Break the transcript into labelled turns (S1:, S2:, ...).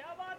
S1: क्या बात